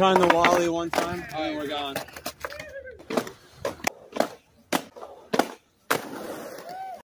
trying the Wally one time, oh, All right, we're gone.